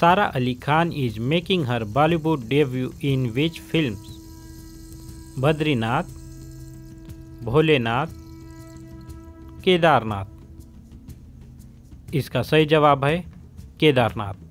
Sara Ali Khan is making her Bollywood debut in which films? Badrinath, Bholenath, Kedarnath इसका सही जवाब है केदारनाथ